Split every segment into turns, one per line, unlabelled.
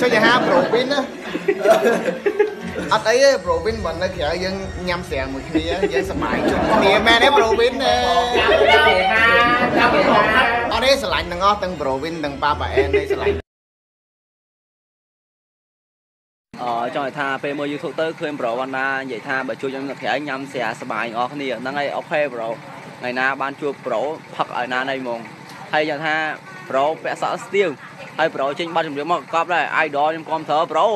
ចុចទៅហាប្រូវិនណាអត់អីទេប្រូវិនបើនៅក្រៅយើងញ៉ាំស្រាំមួយគ្នាយើងសប្បាយជុំគ្នាមែនទេប្រូវិនណាអត់ទេស្រឡាញ់ទាំងអស់ទាំងប្រូវិនទាំងប៉ាប៉ាអែននេះស្រឡាញ់
អចង់ឲ្យថាពេលមើល YouTube ទៅឃើញប្រូវណ្ណានិយាយថាបើជួយខ្ញុំនៅក្រៅញ៉ាំស្រាសប្បាយទាំងអស់គ្នាហ្នឹងហើយអូខេប្រូថ្ងៃណាបានជួបប្រូផឹកឲ្យណាណៃហ្មងហើយយ៉ាងថាប្រូពាក់សក់ស្ទៀវ ហើយប្រូចេញបាត់ជំរាបមកកប់ដែរ idol ខ្ញុំគាំទ្រប្រូ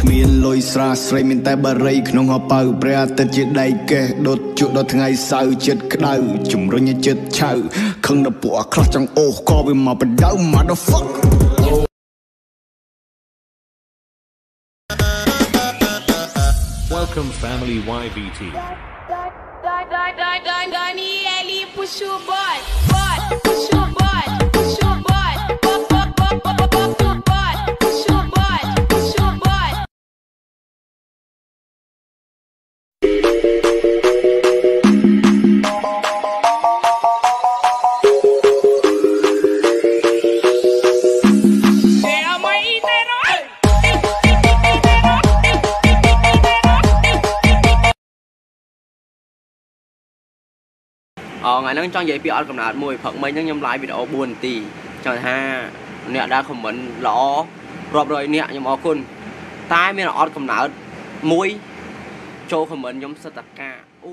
គ្មានលុយស្រាស្រីមានតែបារីក្នុងហោប៉ៅព្រះអាទិត្យជាដៃកេះដុតជក់ដល់ថ្ងៃសៅរ៍ចិត្តក្តៅជំរុញឲ្យចិត្តឆៅខឹងដល់ពួកអាខ្លះចង់អូសក៏វាមកបដៅ motherfucker
Welcome family YVT.
Daniele, puxa o bode,
អថ្ងៃហ្នឹងចង់និយាយពីអត់កំណត់មួយព្រឹកមិញហ្នឹងខ្ញុំ live វីដេអូ4នាទីចង់ថាអ្នកដែល comment ល្អរាប់រយអ្នកខ្ញុំអរគុណតែមានអត់កំណត់មួយចូល comment ខ្ញុំសិតតកាអូ